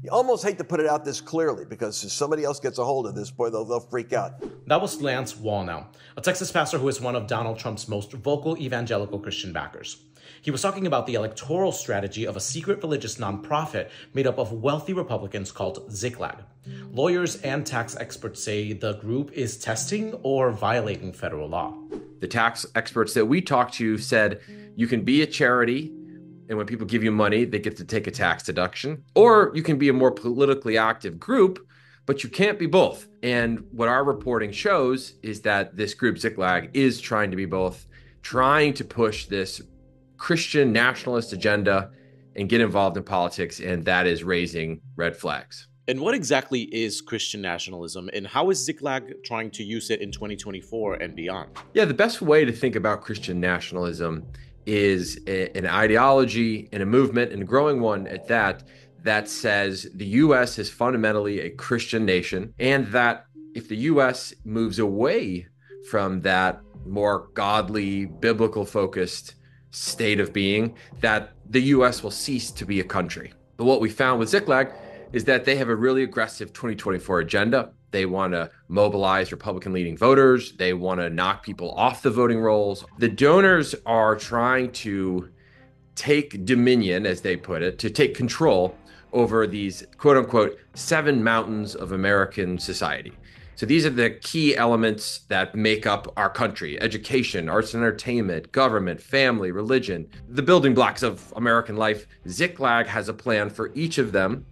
You almost hate to put it out this clearly because if somebody else gets a hold of this, boy, they'll, they'll freak out. That was Lance Wallnau, a Texas pastor who is one of Donald Trump's most vocal evangelical Christian backers. He was talking about the electoral strategy of a secret religious nonprofit made up of wealthy Republicans called Ziklag. Lawyers and tax experts say the group is testing or violating federal law. The tax experts that we talked to said you can be a charity, and when people give you money, they get to take a tax deduction, or you can be a more politically active group. But you can't be both. And what our reporting shows is that this group, Ziklag, is trying to be both, trying to push this Christian nationalist agenda and get involved in politics, and that is raising red flags. And what exactly is Christian nationalism, and how is Ziklag trying to use it in 2024 and beyond? Yeah, the best way to think about Christian nationalism is a, an ideology and a movement, and a growing one at that, that says the U.S. is fundamentally a Christian nation, and that if the U.S. moves away from that more godly, biblical focused state of being that the US will cease to be a country. But what we found with Ziklag is that they have a really aggressive 2024 agenda. They want to mobilize Republican leading voters. They want to knock people off the voting rolls. The donors are trying to take dominion, as they put it, to take control over these quote unquote seven mountains of American society. So these are the key elements that make up our country education, arts and entertainment, government, family, religion, the building blocks of American life. Ziklag has a plan for each of them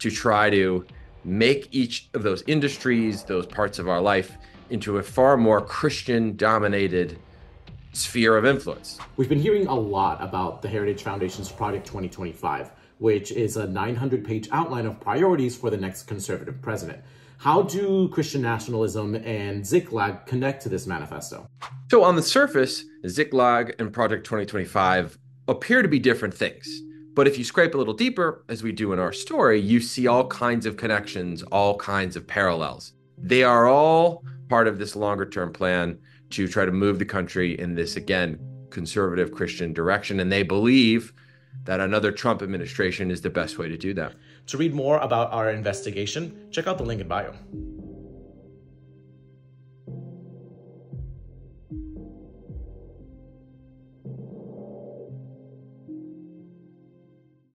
to try to make each of those industries, those parts of our life, into a far more Christian dominated sphere of influence. We've been hearing a lot about the Heritage Foundation's Project 2025, which is a 900 page outline of priorities for the next conservative president. How do Christian nationalism and Ziklag connect to this manifesto? So, on the surface, Ziklag and Project 2025 appear to be different things. But if you scrape a little deeper, as we do in our story, you see all kinds of connections, all kinds of parallels. They are all part of this longer term plan to try to move the country in this, again, conservative Christian direction. And they believe that another Trump administration is the best way to do that. To read more about our investigation, check out the link in bio.